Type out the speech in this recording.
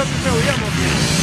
lo que se oíamos.